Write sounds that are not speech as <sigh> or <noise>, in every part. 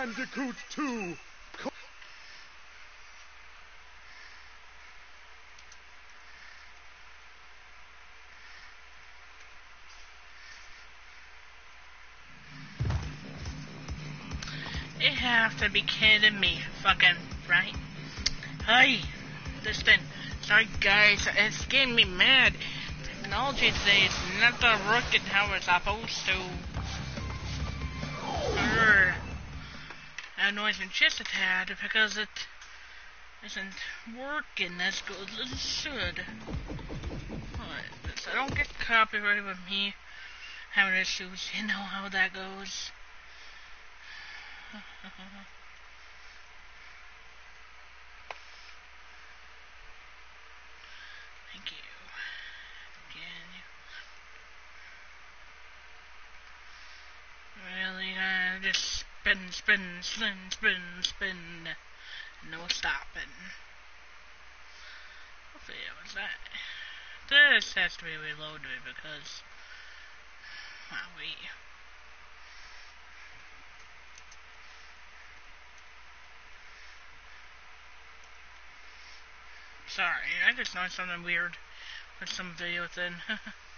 Bandicoot 2. You have to be kidding me, fucking, right? Hey, listen, sorry guys, it's getting me mad. Technology is not the working how it's supposed to. Urgh. Me just a tad because it isn't working as good as it should. Alright, so I don't get copyrighted with me having issues. You know how that goes. <laughs> Thank you. Again. Really, uh, just spin, spin, spin, spin, spin. No stopping. It was that. This has to be reloaded because... We... Sorry, I just noticed something weird with some video thing. <laughs>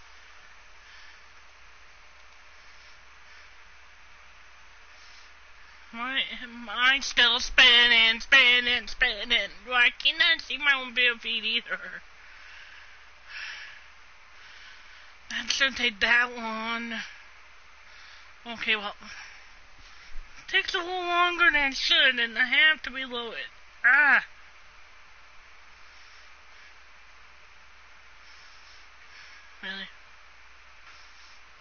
I still spinning, spinning, spinning? I see my own video feed either? That shouldn't take that long. Okay, well, it takes a little longer than it should, and I have to reload it. Ah. Really?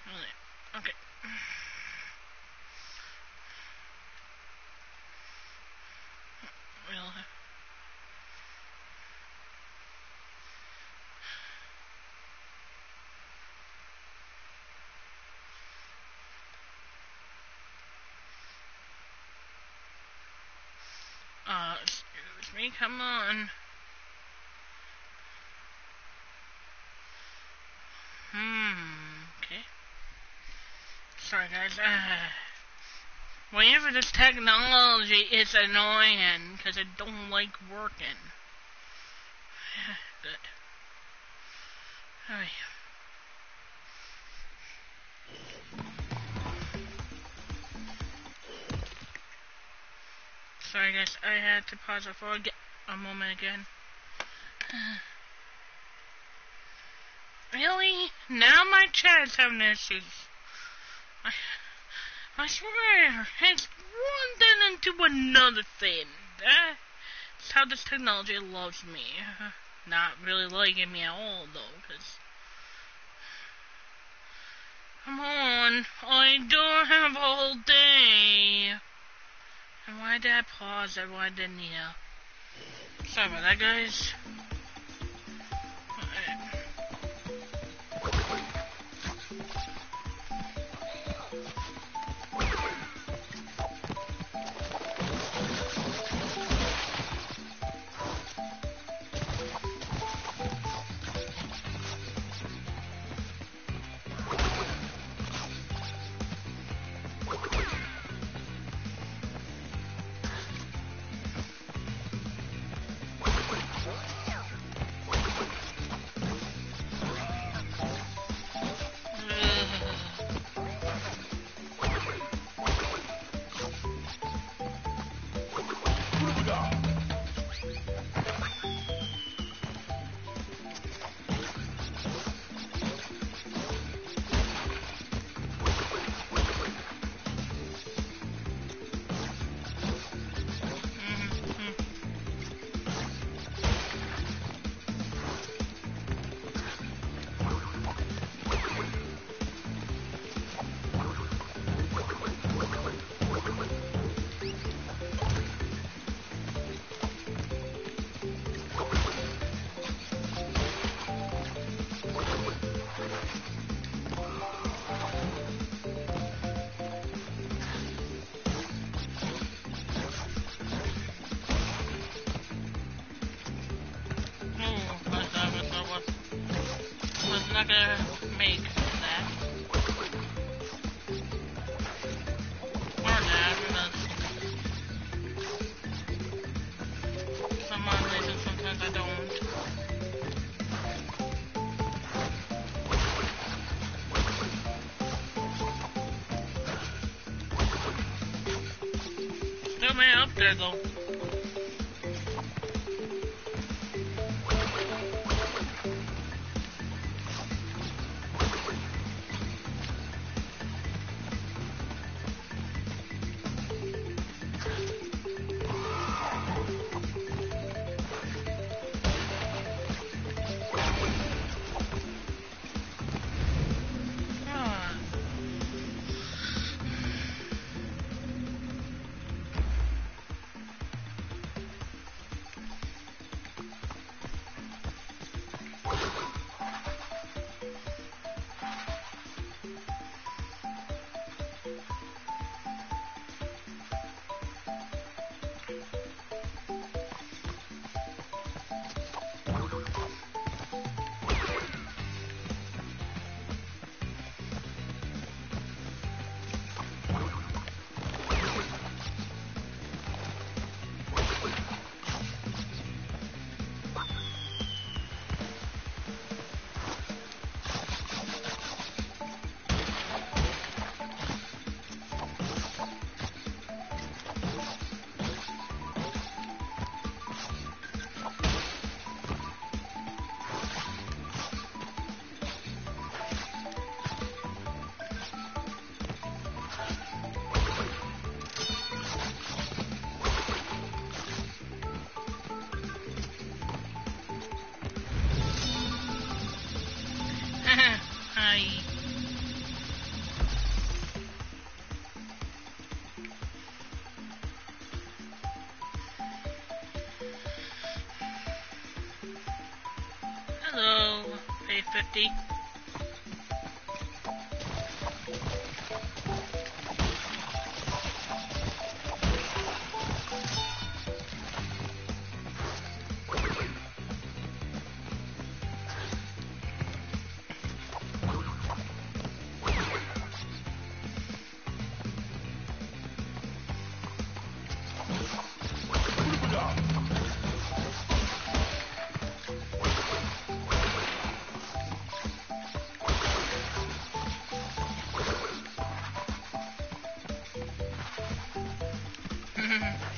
Really? Okay. Really? Uh, excuse me, come on. Hmm, okay. Sorry guys, uh, whenever this technology is annoying, because it don't like working. <sighs> Good. Alright. Sorry guys, I had to pause it for a, ge- a moment again. Really? Now my chat's having issues. I, I swear, it's one thing into another thing. That's how this technology loves me. Not really liking me at all, though, because... Come on, I don't have a whole day. And why did I pause it? Why didn't you? Sorry about that, guys. Me Mm-hmm.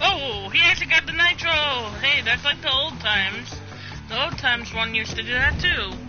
Oh, he actually got the nitro. Hey, that's like the old times. The old times one used to do that too.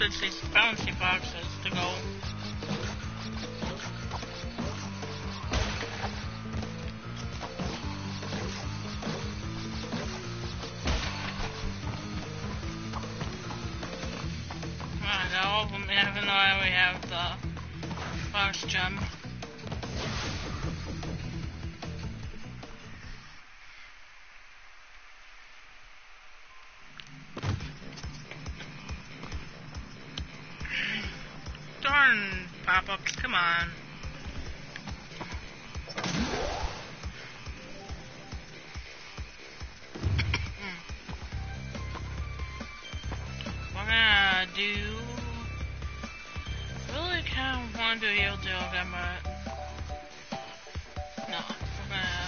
Is bouncy boxes do... Really kind of want to do Yield Dialgam, but... No, we're gonna...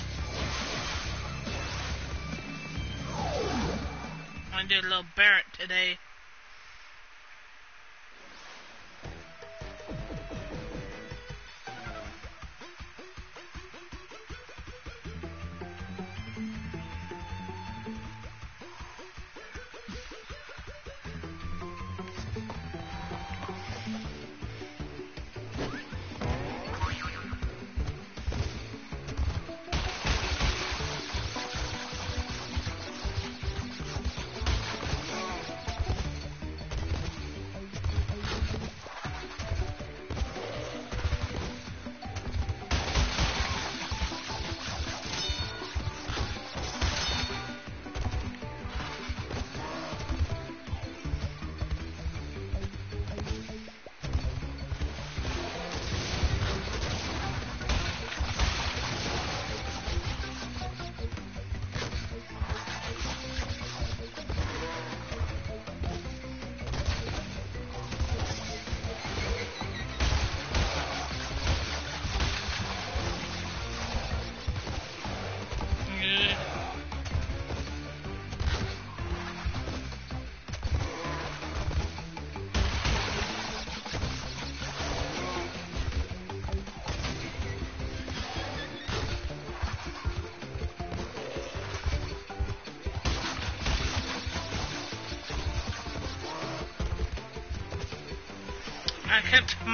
I'm gonna do a little Barret today.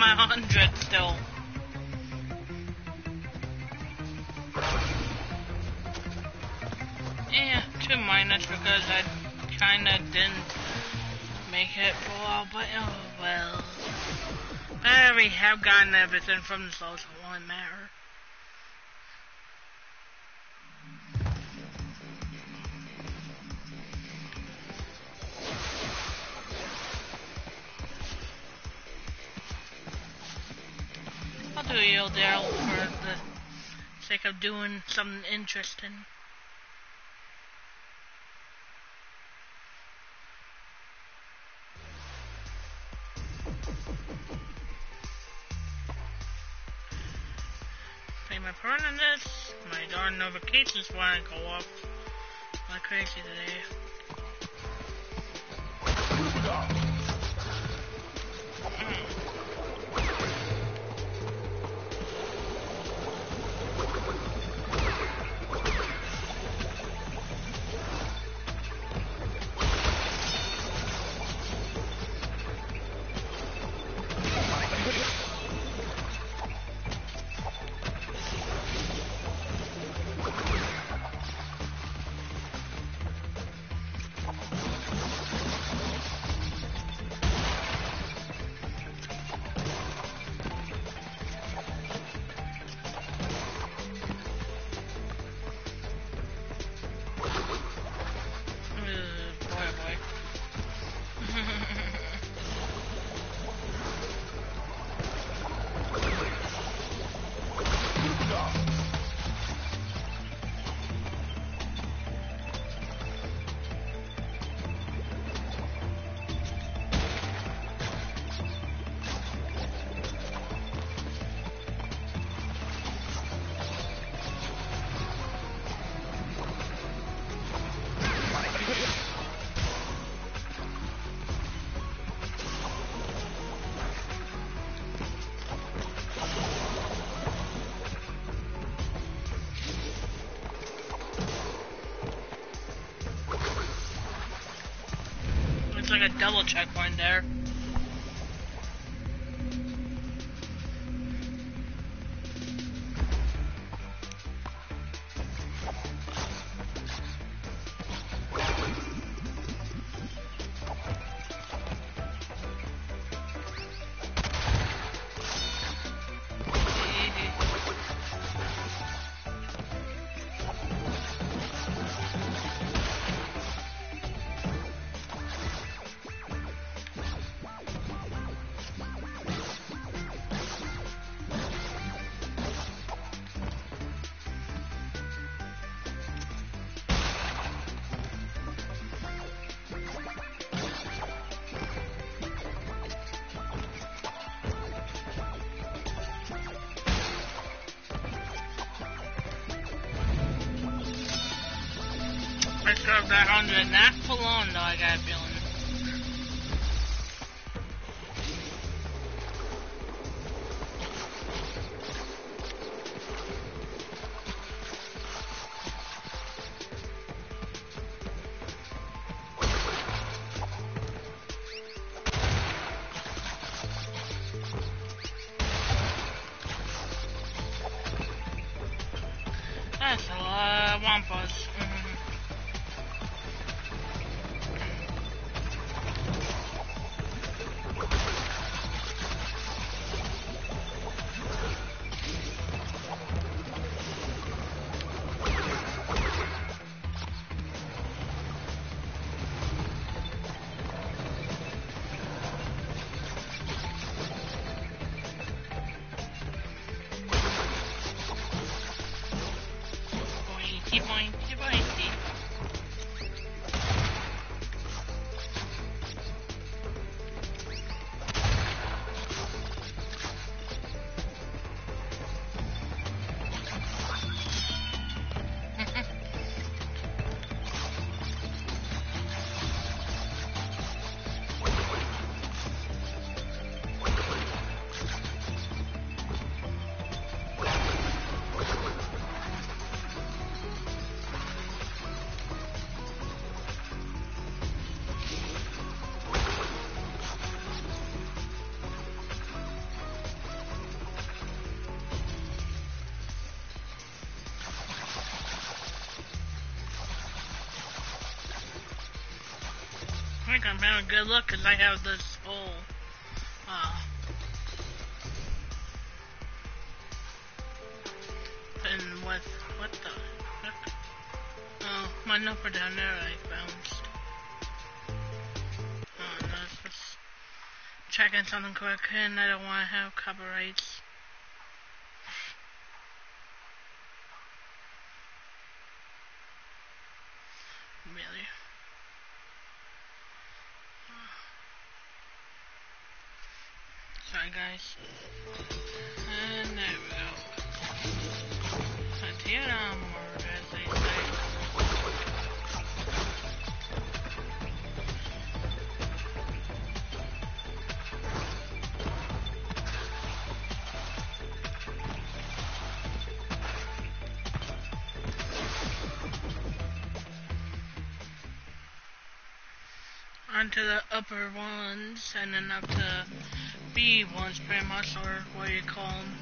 My hundred still. Yeah, two minus because I kinda didn't make it for a while, but oh well. I already have gotten everything from the social one matter. Yale Daryl for the sake of doing something interesting. Pay my part on this. My darn notifications want to go off like crazy today. Like a double checkpoint there. Think I'm having a good look because I have this whole, uh, and what, what the heck? Oh, my number down there I bounced. Oh, no, just checking something quick and I don't want to have copyrights. Onto the upper ones, and then up to B ones, pretty much, or what do you call them?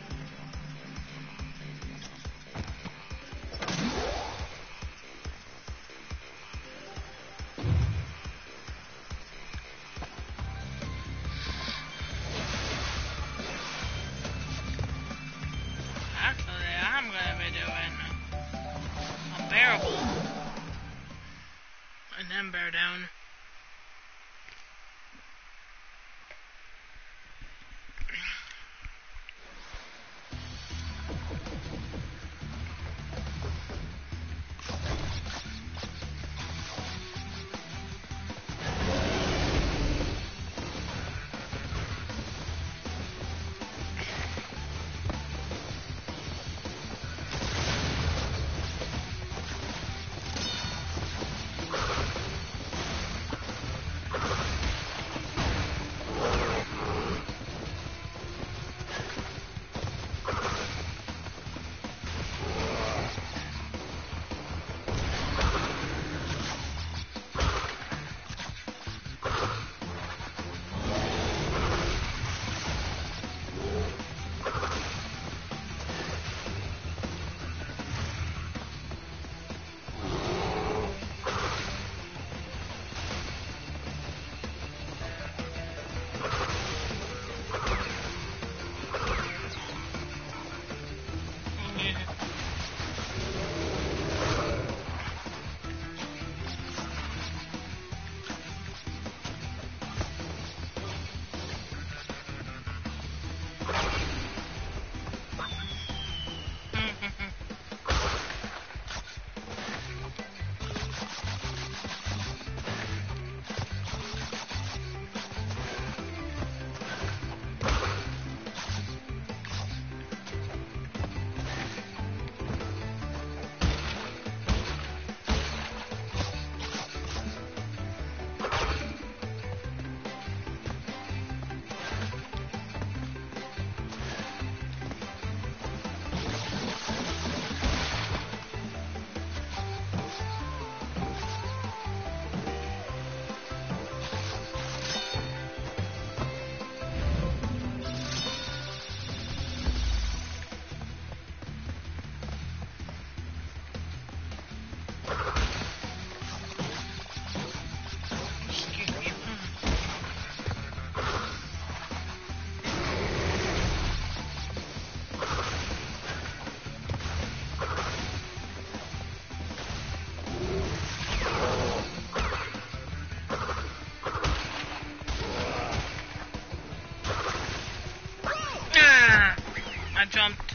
Jumped.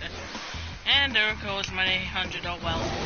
And there goes my 800 oh well.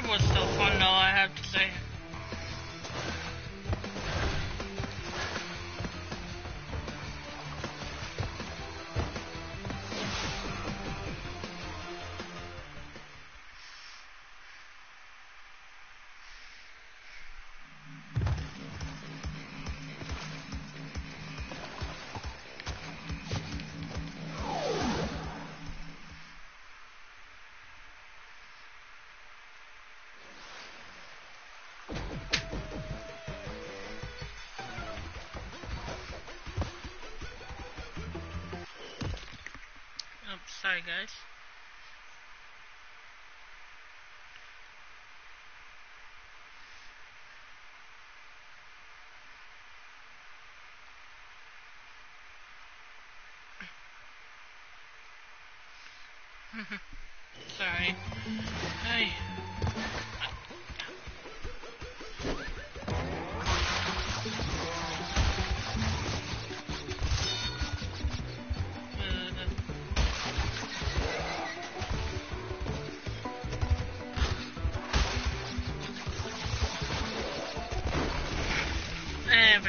That was still fun though, I have to say.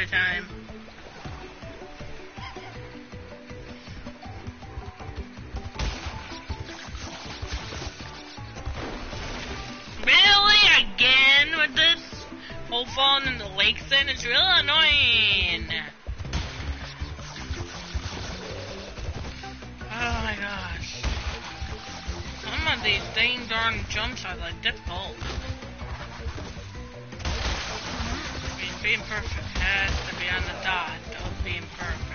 Every time. Really? Again with this? Whole falling in the lake thing? It's really annoying. Oh my gosh. Some of these dang darn jumps are like difficult. I mean, being perfect has to be on the dot of being perfect.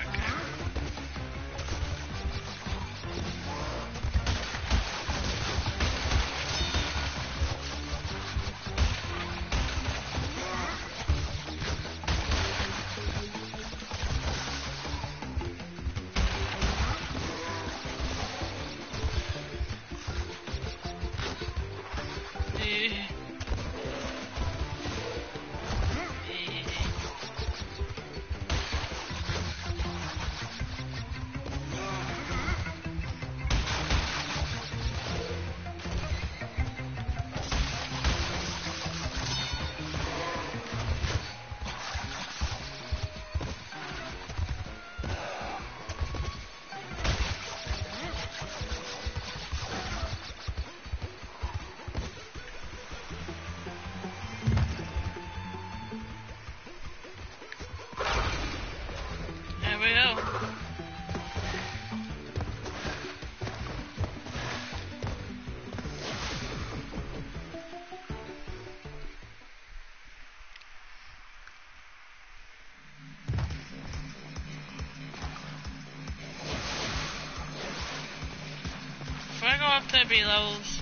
B levels,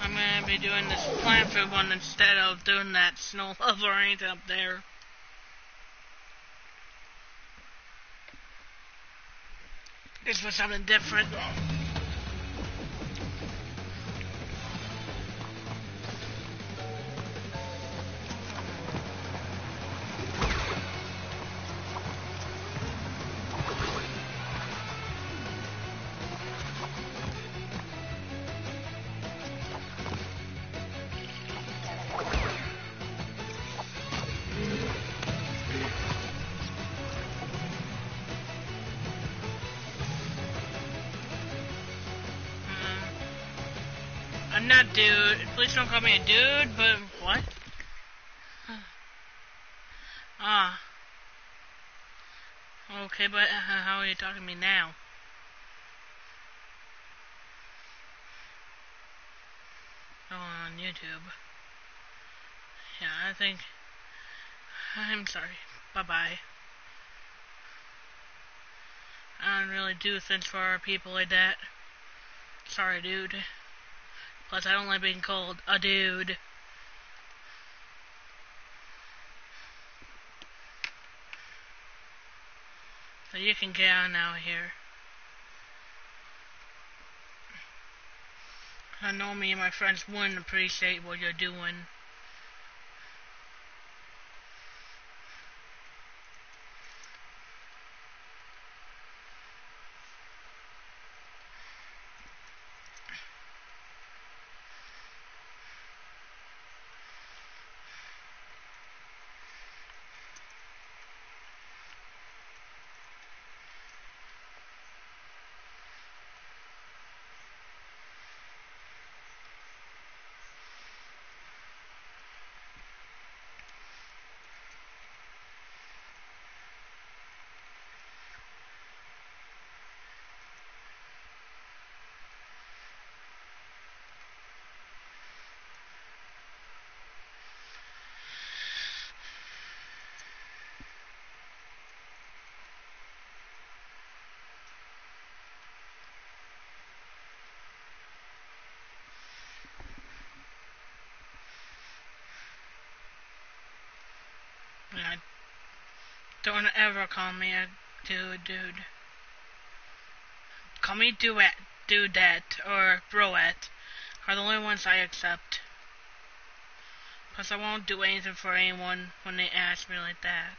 I'm gonna be doing this plant food one instead of doing that snow <laughs> level anything up there. This was something different. I'm not dude. Please don't call me a dude, but what? <sighs> Ah. Okay, but uh, how are you talking to me now? Oh, on YouTube. Yeah, I think... I'm sorry. Bye-bye. I don't really do things for our people like that. Sorry, dude. Plus, I don't like being called a dude. So you can get on out here. I know me and my friends wouldn't appreciate what you're doing. Yeah, don't ever call me a dude, dude. Call me duet, dudette, or broette are the only ones I accept. Plus, I won't do anything for anyone when they ask me like that.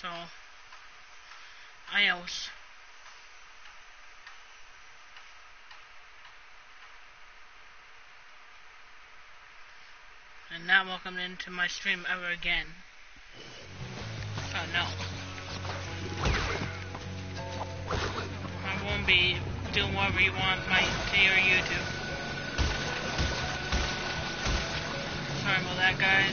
So, adios. Not welcome into my stream ever again. So, no. I won't be doing whatever you want my your YouTube. Sorry about that, guys.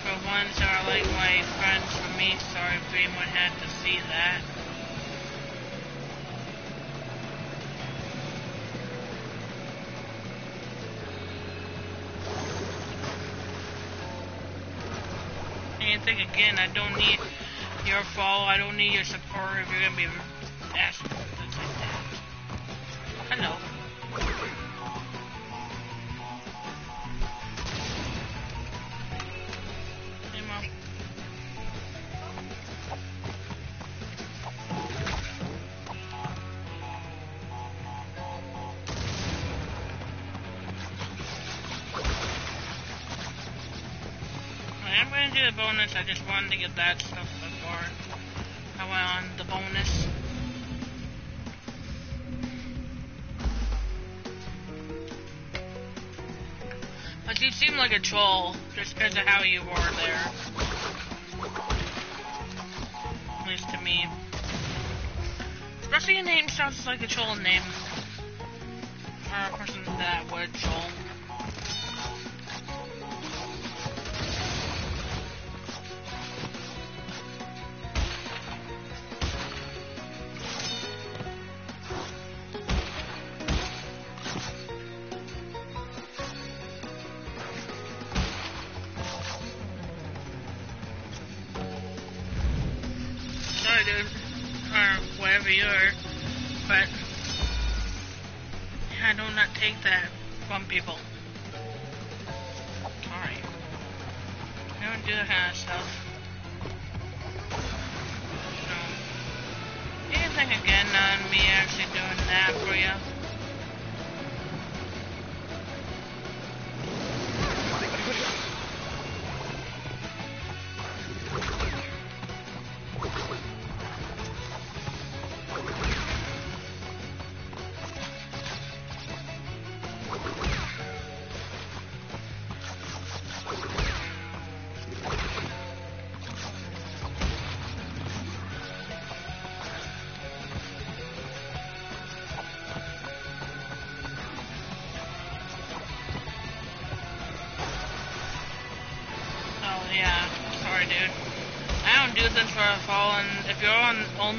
For ones that are like my friends, for me, sorry if anyone had to see that. Again, I don't need your follow, I don't need your support if you're gonna be things bonus, I just wanted to get that stuff before I went on the bonus. But you seem like a troll, just because of how you were there. At least to me. Especially your name sounds like a troll name. Or a person that would troll.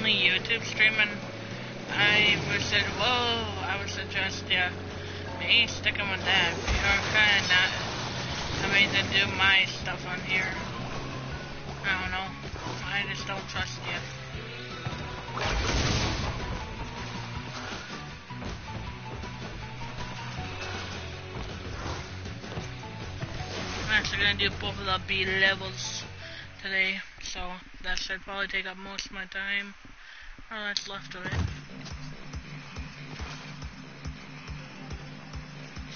On only YouTube streaming, I would say, whoa, I would suggest, yeah, me sticking with that. You're kind of not having to do my stuff on here. I don't know. I just don't trust you. I'm actually gonna do both of the B levels today, so that should probably take up most of my time, that's left of it.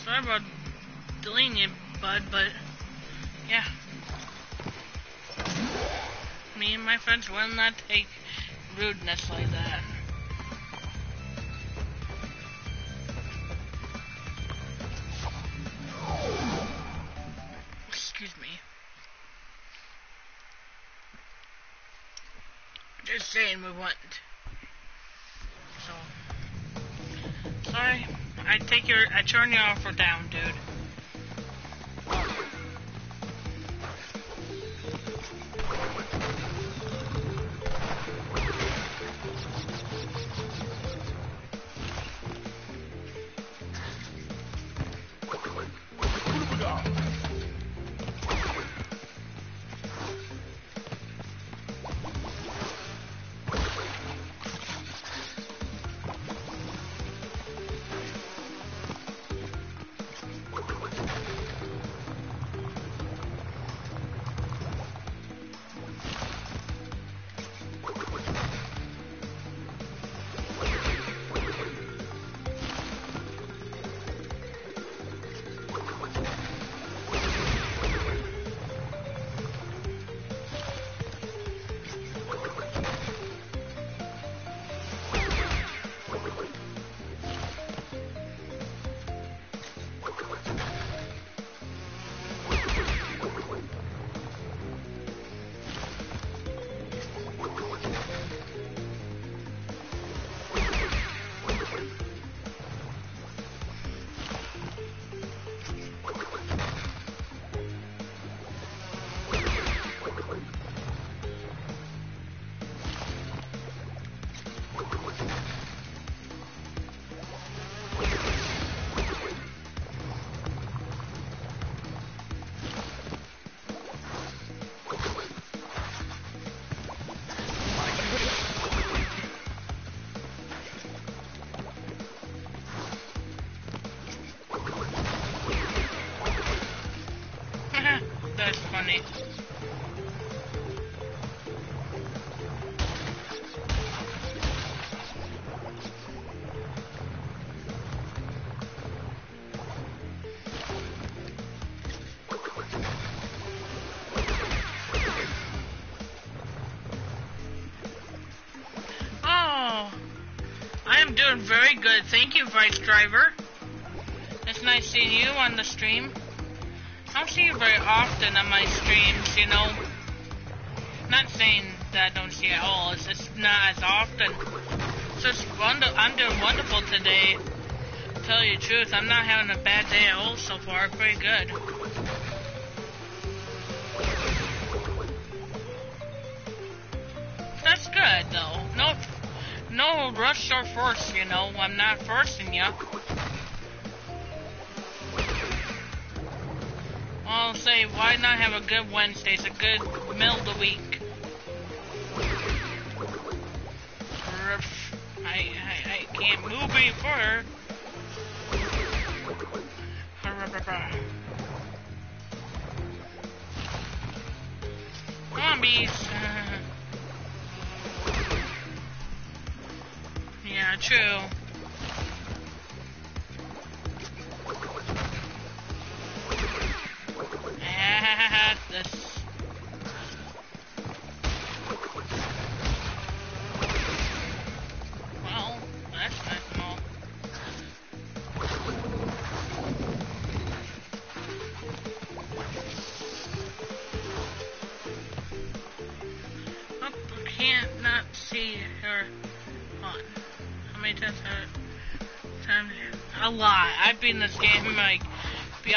Sorry about deleting you, bud, but yeah. Me and my friends will not take rudeness like that. Your. I turn you off or down, dude. Very good. Thank you, Vice Driver. It's nice seeing you on the stream. I don't see you very often on my streams, you know. Not saying that I don't see you at all, it's just not as often. So it's wonder I'm doing wonderful today. Tell you the truth, I'm not having a bad day at all so far. Pretty good. No rush or force, you know. I'm not forcing you. I'll say, why not have a good Wednesday? It's a good middle of the week. I, I, I can't move any further. Come true.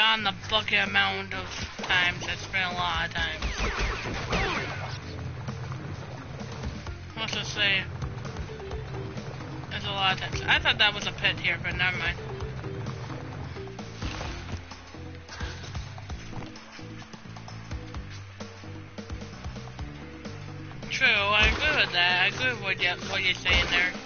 Beyond the bucket amount of times. It's been a lot of times. What's it say? There's a lot of text. I thought that was a pit here, but never mind. True, I agree with that. I agree with what you're saying there.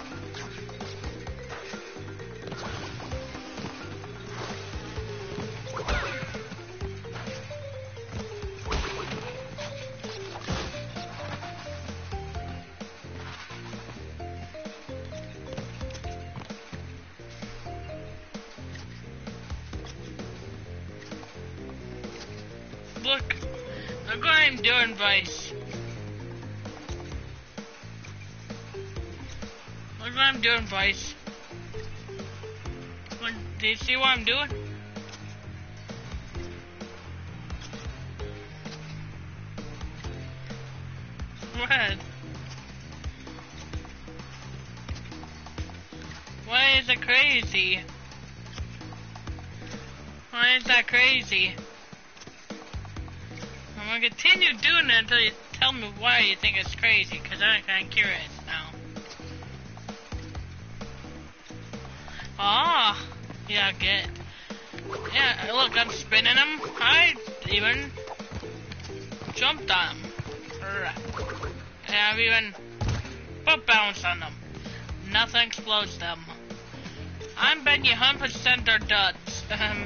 What I'm doing, Vice. Look, do you see what I'm doing? What? Why is it crazy? Why is that crazy? I'm gonna continue doing it until you tell me why you think it's crazy, because I'm kinda curious Ah, yeah, get. Yeah, look, I'm spinning them. I even jumped on them. Yeah, I've even foot bounce on them. Nothing explodes them. I'm betting you 100% they're duds. Um,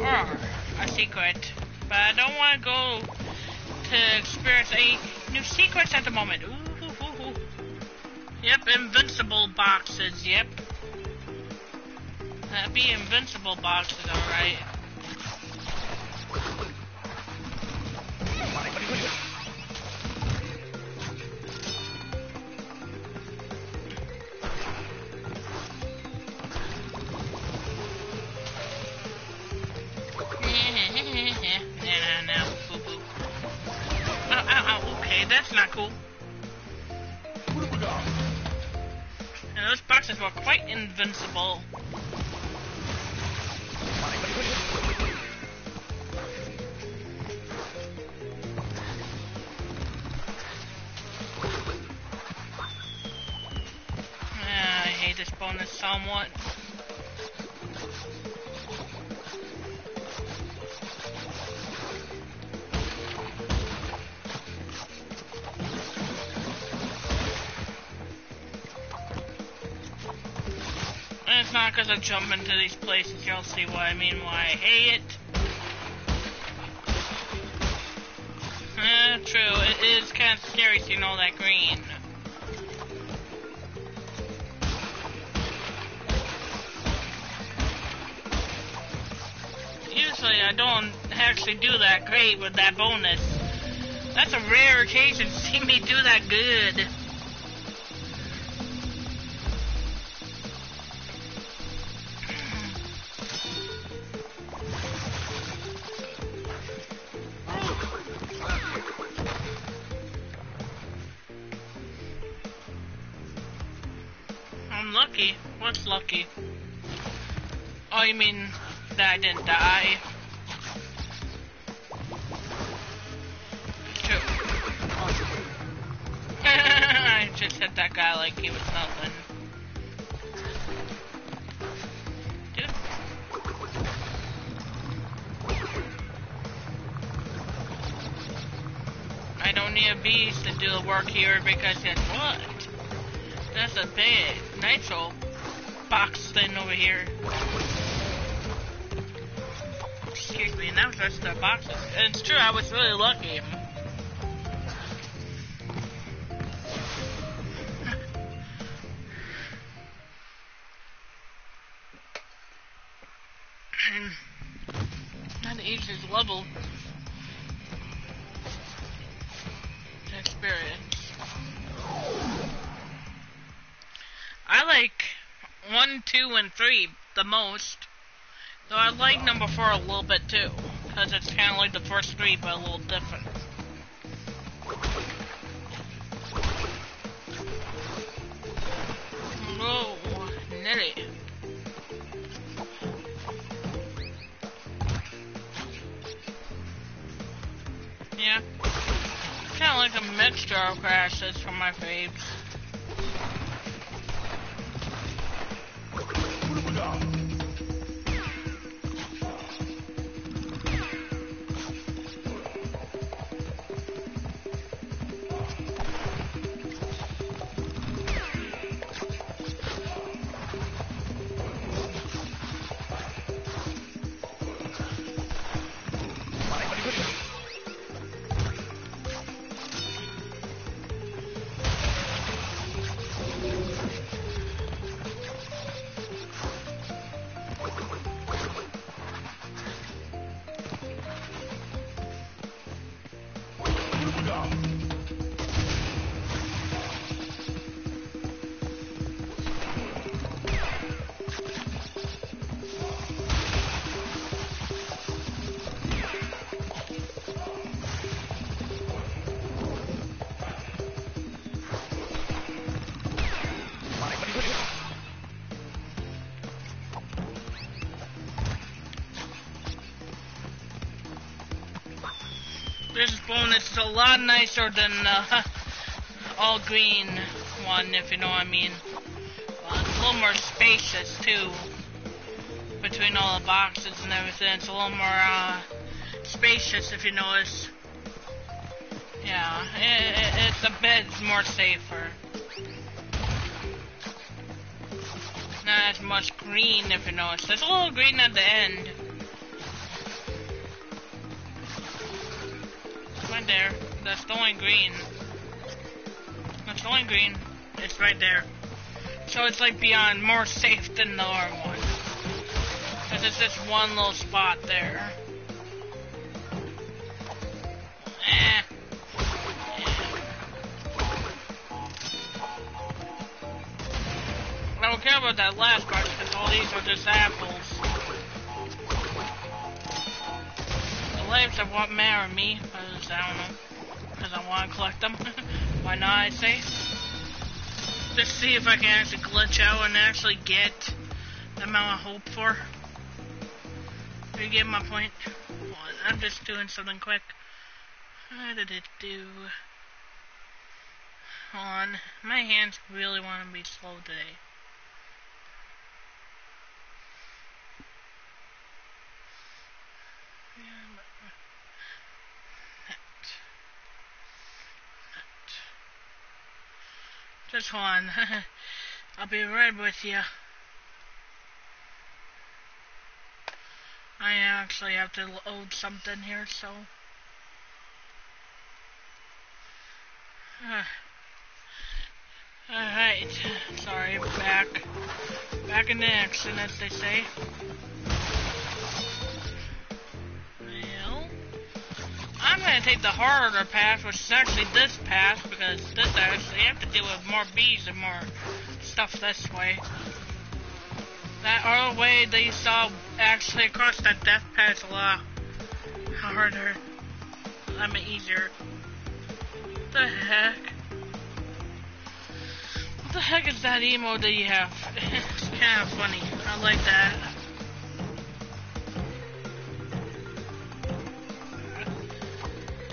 or a secret. But I don't want to go to experience any new secrets at the moment. Ooh, ooh, ooh. Yep, invincible boxes, yep. Be invincible boo. Ow, ow, ow. Okay, that's not cool. Those boxes were quite invincible. Ah, this bonus somewhat. It's not I jump into these places, you'll see what I mean why I hate it. Eh, true, it is kind of scary seeing all that green. Usually I don't actually do that great with that bonus. That's a rare occasion to see me do that good. Four a little bit too, because it's kind of like the first three, but a little different. Whoa, nitty. Yeah. Kind of like a mixture of crashes from my faves. Lot nicer than uh, <laughs> all green one, if you know what I mean. Uh, it's a little more spacious too, between all the boxes and everything. It's a little more uh, spacious, if you notice. Yeah, it, it, it, the bed's more safer. Not as much green, if you notice. There's a little green at the end. Only green. The only green. It's right there. So it's like beyond more safe than the other one. Cause it's just one little spot there. Eh. I don't care about that last part because all these are just apples. The lives are what matter me, I don't know, want to collect them. <laughs> Why not, I say? Just see if I can actually glitch out and actually get the amount I hope for. You get my point? I'm just doing something quick. How did it do? Hold on. My hands really want to be slow today. Just one. <laughs> I'll be right with you. I actually have to load something here, so. <sighs> Alright, sorry, back. Back in the action, as they say. I'm gonna take the harder path, which is actually this path, because this actually have to deal with more bees and more stuff this way. That other way you saw actually across that death path a lot harder. I mean easier. What the heck? What the heck is that emo that you have? <laughs> it's kind of funny. I like that.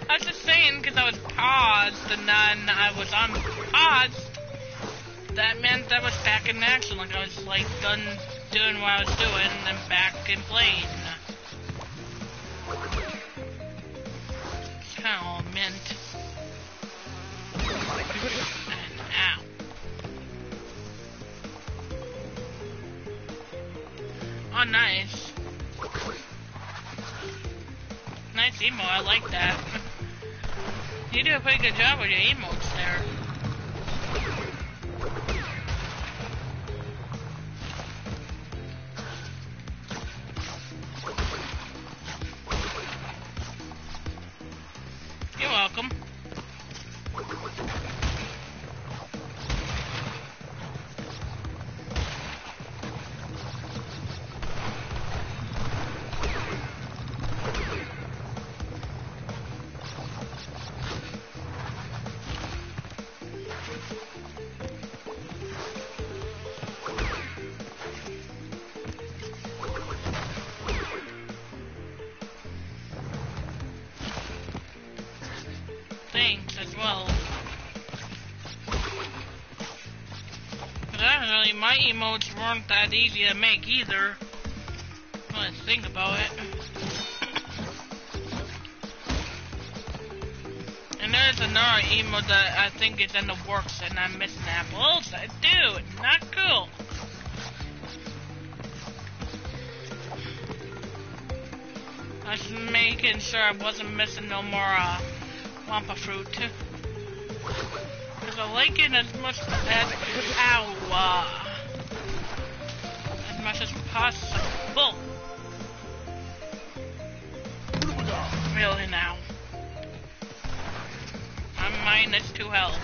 I was just saying because I was paused and then I was on paused. That meant I was back in action, like I was like done doing what I was doing and then back in playing. All meant. And ow. Oh, nice. Nice emo, I like that. You do a pretty good job with your emotes weren't that easy to make either. Let's think about it. And there's another emote that I think is in the works and I'm missing apples. I do. It's not cool. I was making sure I wasn't missing no more uh, Wumpa fruit. Because I like it as much as ow, uh, much as possible. Really now. I'm minus two health.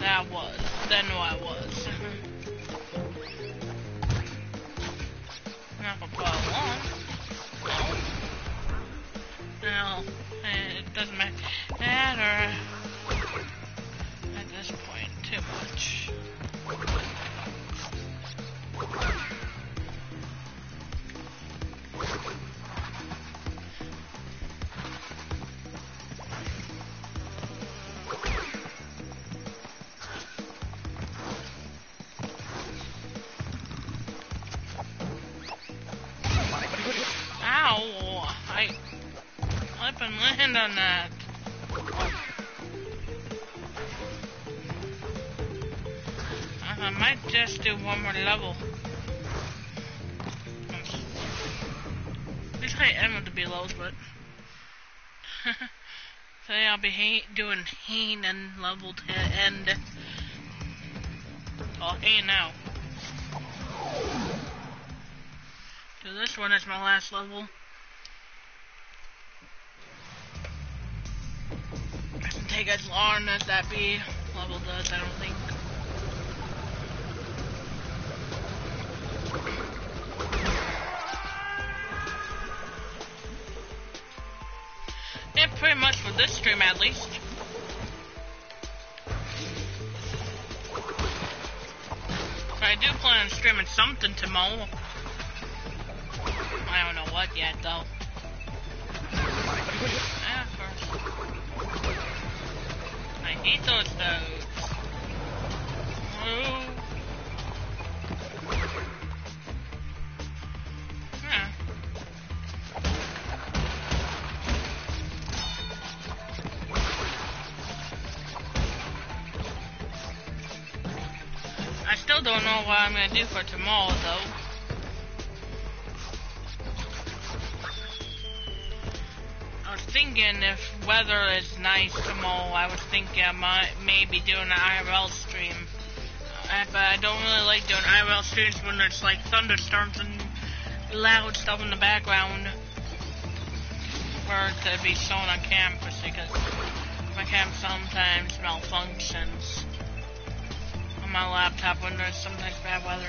That was. Then what was. Mm-hmm. Not for quite long. No. It doesn't matter one more level. Usually I end with the belows, but <laughs> today I'll be doing Hain and level to end. Oh, Hain now. So this one is my last level. Doesn't take as long as that B level does, I don't think. At least. I do plan on streaming something tomorrow. I don't know what yet though. Yeah. I hate those toads. Gonna do for tomorrow though. I was thinking if weather is nice tomorrow, I was thinking I might maybe do an IRL stream. Uh, but I don't really like doing IRL streams when there's like thunderstorms and loud stuff in the background for it to be shown on campus because my cam sometimes malfunctions on my laptop when there's sometimes bad weather.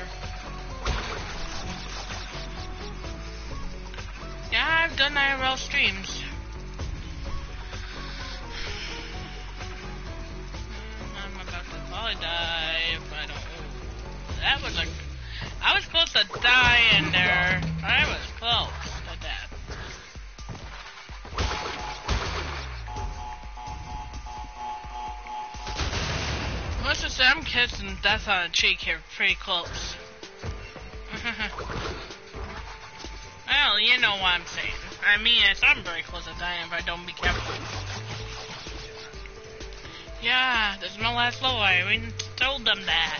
Yeah, I've done IRL streams. I'm about to die if I don't. That was like. I was close to dying there. I was close Let's just say I'm kissing death on the cheek here, pretty close. <laughs> well, you know what I'm saying. I mean, it's, I'm very close to dying if I don't be careful. Yeah, this is my last low. I even told them that.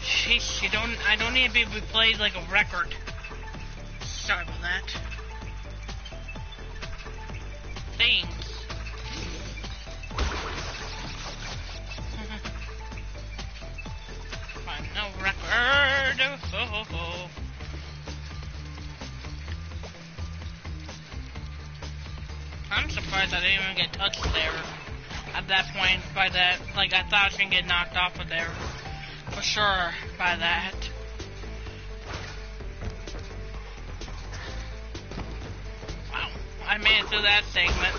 Sheesh, you don't. I don't need to be replayed like a record. Sorry about that. Thanks. No record. Oh, oh, oh. I'm surprised I didn't even get touched there. At that point, by that, like I thought I was gonna get knocked off of there, for sure. By that. Wow, I made it through that segment.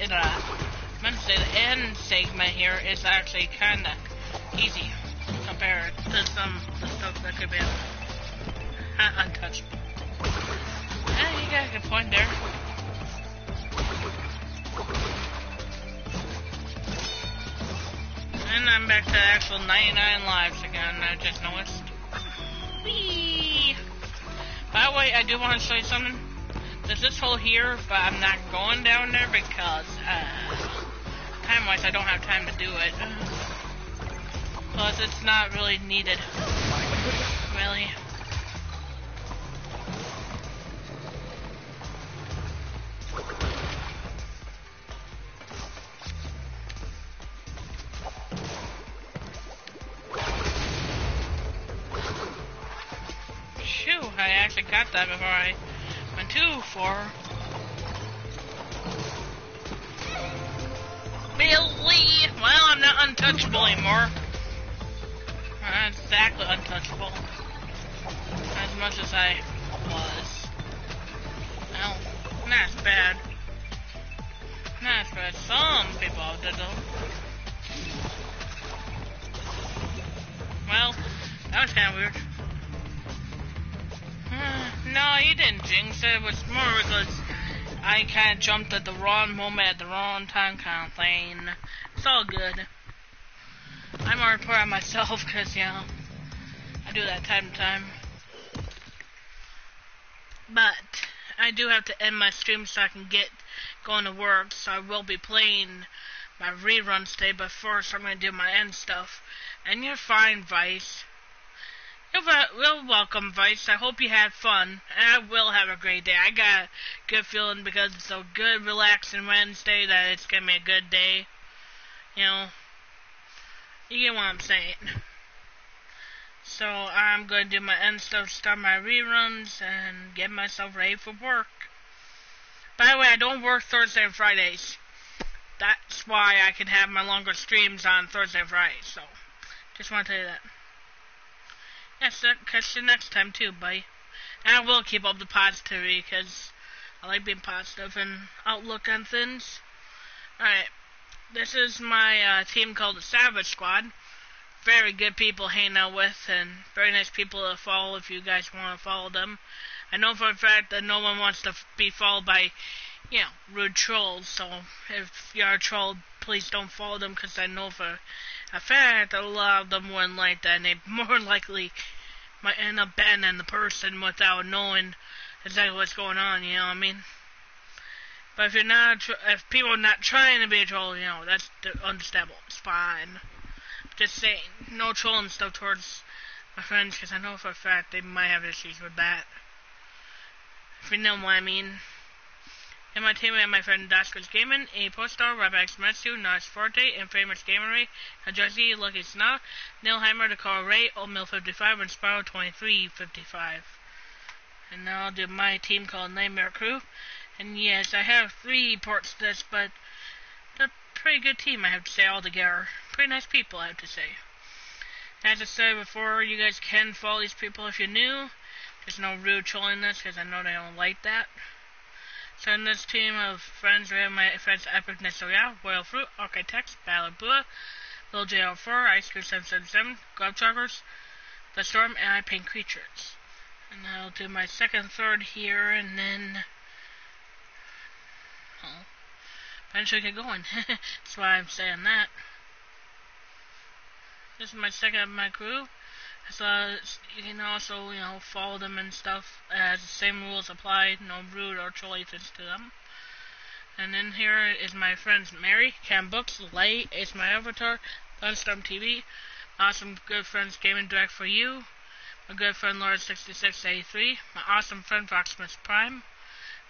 It, uh, say the end segment here is actually kinda easy compared to some of the stuff that could be untouched. Yeah, you got a good point there. And I'm back to actual 99 lives again, I just noticed. Whee! By the way, I do want to show you something. There's this hole here, but I'm not going down there because, uh, time-wise, I don't have time to do it. Plus, it's not really needed. Really. Phew, I actually got that before I went too far. Billy! Well, I'm not untouchable anymore. Not exactly untouchable. As much as I was. Well, not as bad. Not as bad. Some people did though. Well, that was kind of weird. <sighs> no, you didn't jinx it. It was more because I kind of jumped at the wrong moment at the wrong time kind of thing. It's all good. I'm more proud of myself because, you know, I do that time to time. But I do have to end my stream so I can get going to work, so I will be playing my reruns today, but first I'm going to do my end stuff. And you're fine, Vice. You're well, welcome, Vice. I hope you had fun, and I will have a great day. I got a good feeling because it's a good, relaxing Wednesday that it's going to be a good day. You know, you get what I'm saying. So I'm going to do my end stuff, start my reruns, and get myself ready for work. By the way, I don't work Thursday and Fridays. That's why I can have my longer streams on Thursday and Friday. So, just want to tell you that. Yes, catch you next time too, buddy. And I will keep up the positivity because I like being positive and outlook on things. Alright, this is my uh, team called the Savage Squad. Very good people hanging out with and very nice people to follow if you guys want to follow them. I know for a fact that no one wants to be followed by, you know, rude trolls, so if you're a troll, please don't follow them because I know for a fact a lot of them wouldn't like that and they more <laughs> likely might end up banning the person without knowing exactly what's going on, you know what I mean? But if you're not, if people are not trying to be a troll, you know, that's understandable. It's fine. Just saying, no trolling stuff towards my friends because I know for a fact they might have issues with that. If you know what I mean. And my team and my friend Dasker's Gaming, A Postar, Rabax Matsu, Nas Forte, Infamous Gamery, Hajazi, Lucky Snow, Nilheimer, Dakar Ray, Old Mill 55, and Spiral 2355. And now I'll do my team called Nightmare Crew. And yes, I have three ports to this, but they're a pretty good team, I have to say, all together. Pretty nice people, I have to say. As I said before, you guys can follow these people if you're new. There's no rude trolling this, because I know they don't like that. So in this team of friends, we have my friends Epic Nestoria, Royal Fruit, Architects, Ballard Bua, Lil JL4, Ice Cream 777, Glove Truckers, The Storm, and I Paint Creatures. And I'll do my second, third here, and then... Oh, eventually get going. <laughs> That's why I'm saying that. This is my second of my crew. So you can also, you know, follow them and stuff as the same rules apply, no rude or things to them. And then here is my friends Mary, Cam Books, Lay is my avatar, Gunstorm TV, awesome good friends Gaming Direct for you, my good friend Lord6683, my awesome friend Foxsmith Prime,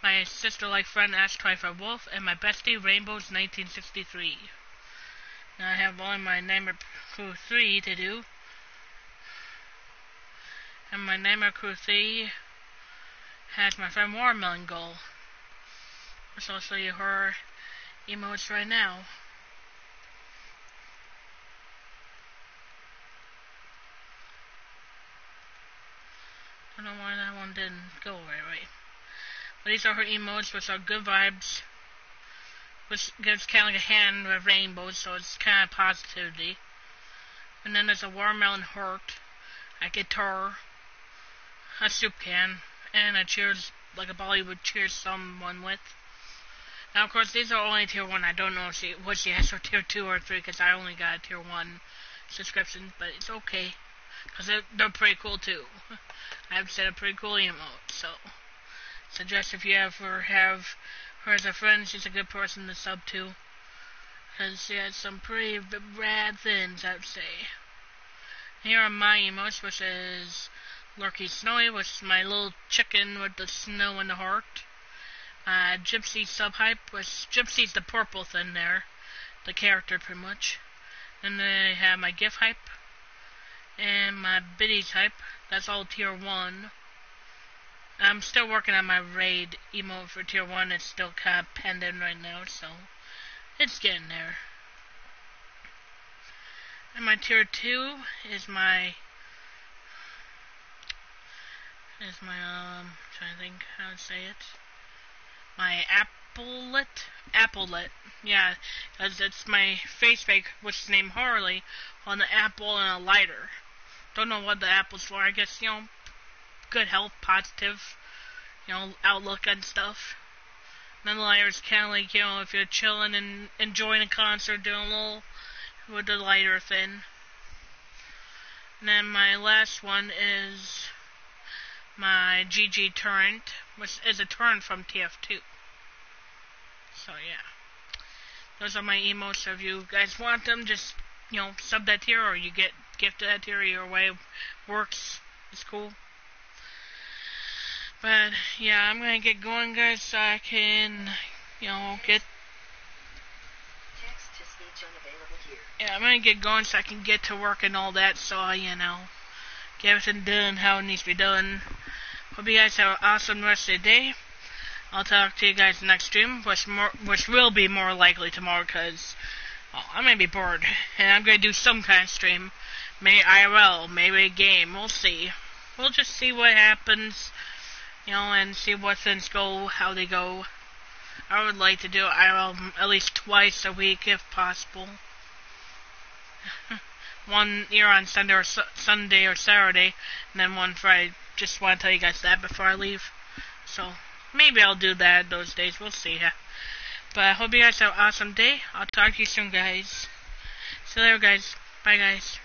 my sister-like friend Ash25 Wolf, and my bestie Rainbows 1963. Now I have only my Nightmare Crew 3 to do. And my Crew 3 has my friend Watermelon Goal. So I'll show you her emotes right now. I don't know why that one didn't go right right. But these are her emotes, which are good vibes. Which gives kind of like a hand with rainbows, so it's kind of positivity. And then there's a watermelon heart, a guitar, a soup can, and a cheers, like a Bollywood cheers someone with. Now, of course, these are only tier 1. I don't know if she, what she has for tier 2 or 3 because I only got a tier 1 subscription, but it's okay. Because they're, they're pretty cool, too. <laughs> I have set a pretty cool emote, so suggest if you ever have her as a friend, she's a good person to sub to. Because she has some pretty rad things, I would say. Here are my emotes, which is Lurky Snowy, is my little chicken with the snow in the heart. Uh, Gypsy Subhype, which Gypsy's the purple thing there, the character pretty much. Then I have my GIF hype, and my Biddy's hype, that's all tier 1. I'm still working on my raid emote for tier 1, it's still kind of pending right now, so it's getting there. And my tier 2 is my is my um trying to think how to say it. My applet applet. Yeah, because it's my face fake which is named Harley on the apple and a lighter. Don't know what the apple's for. I guess, you know, good health, positive, you know, outlook and stuff. And then the lighter's kinda like, you know, if you're chilling and enjoying a concert, doing a little with the lighter thing. And then my last one is my GG Torrent, which is a torrent from TF2. So yeah. Those are my emotes. So if you guys want them, just, you know, sub that tier or you get gifted that tier. Your way works. It's cool. But yeah, I'm gonna get going guys so I can, you know, get Yeah, I'm gonna get going so I can get to work and all that, so, you know, get everything done how it needs to be done. Hope you guys have an awesome rest of the day. I'll talk to you guys next stream, which more, which will be more likely tomorrow, because oh, I'm gonna be bored, and I'm gonna do some kind of stream. Maybe IRL, maybe a game, we'll see. We'll just see what happens, you know, and see what things go, how they go. I would like to do IRL at least twice a week if possible. <laughs> one year on Sunday or su- Sunday or Saturday, and then one Friday. Just want to tell you guys that before I leave. So maybe I'll do that those days. We'll see. Yeah. But I hope you guys have an awesome day. I'll talk to you soon, guys. See you later, guys. Bye, guys.